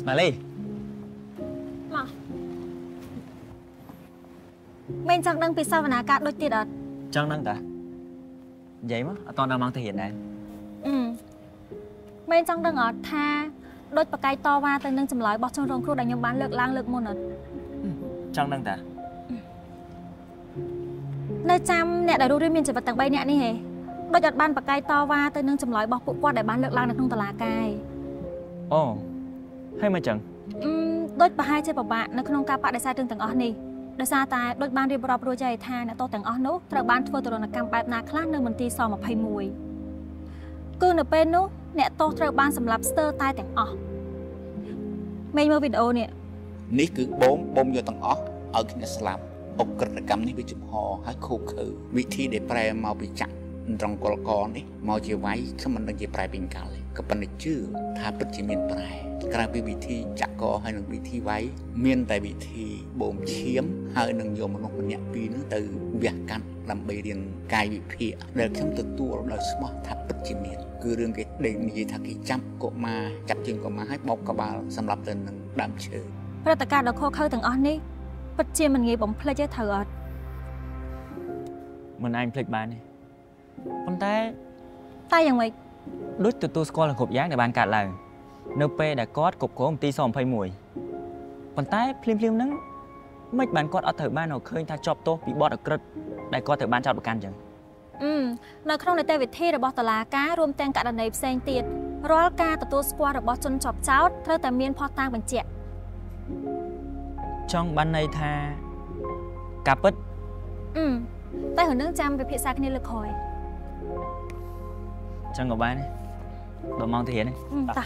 ស្មាលីមកមេងចង់ដឹងពីសវនាការដូចទៀតអត់ចង់ដឹងតានិយាយមកអត់តដល់ម៉ោងទៅរៀនដែរអឺមេងចង់ដឹងអត់ថាដូចបកាយតវ៉ាទៅនឹងចម្លើយរបស់ជនរងគ្រោះដែលខ្ញុំបានលើកឡើងលើកមុនអត់ចង់ដឹងតានៅចាំអ្នកដែលរស់រានមានជីវិតទាំង3នាក់នេះហេដូចអត់បានបកាយតវ៉ាទៅនឹងចម្លើយរបស់ពួកគាត់ដែលបានលើកឡើងនៅក្នុងតុលាការឯងអូ ហើយមកចឹងអឺដូចប្រហែលជាពិបាកនៅក្នុងការបដិសេធរឿងទាំងអស់នេះដោយសារតែដូចបានរៀបរាប់រួចហើយថាអ្នកទោសទាំងអស់នោះត្រូវបានធ្វើទរណកម្មបែបណាខ្លះនៅមន្ទីរស21គឺនៅពេលនោះអ្នកទោសត្រូវបានសម្លាប់ស្ទើរតែទាំងអស់មេងមើលវីដេអូនេះនេះគឺបងបងយកទាំងអស់ឲ្យគ្នាស្លាប់អក្រិតកម្មនេះវាចំហហើយខូខើវិធីដែលប្រែមកពីចាក់ ត្រង់កលកនេះមកជាវាយខ្ញុំមិនដឹងជាប្រែពីកាលទេក៏ប៉ុន្តែជឿថាពិតជាមានប្រែក្រៅពីវិធីចាក់កហើយនិងវិធីវាយមានតែវិធីបូមឈាមហើយនឹងយកមនុស្សម្នាក់ពីរហ្នឹងទៅវះកាត់ដើម្បីរៀនកាយវិភាគដែលខ្ញុំទទួលដោយស្មោះថាពិតជាមានគឺរឿងគេដេកនិយាយថាគេចាប់កុមារចាប់ជើងកុមារហើយបោកក្បាលសម្រាប់ទៅនឹងដើមឈើព្រឹត្តិការណ៍ដ៏ខុសខើទាំងអស់នេះពិតជាមិនងាយបំភ្លេចទេត្រូវអត់មិនអាចភ្លេចបានទេ ប៉ុន្តែតែយ៉ាងម៉េចដូចទទួលស្គាល់នឹងគ្រប់យ៉ាងដែលបានកាត់ឡើងនៅពេលដែលគាត់គ្រប់គ្រងមន្ទីរស21ប៉ុន្តែភ្លាមភ្លាមៗហ្នឹងមិនបានគាត់អត់ត្រូវបានរកឃើញថាជាប់ទោសពីបទអក្រិតដែលគាត់ត្រូវបានចោទប្រកាន់ចឹងអឺនៅក្នុងនីតិវិធីរបស់តុលាការរួមទាំងករណីផ្សេងទៀតរាល់ការទទួលស្គាល់របស់ជនជាប់ចោតត្រូវតែមានភស្តុតាងបញ្ជាក់ចង់បានន័យថាការពិតអឺតែរឿងនឹងចាំពិភាក្សាគ្នាលើកក្រោយ ចឹងក៏បានដែរដល់ម៉ោងទៅរៀនហ្នឹងអឺតា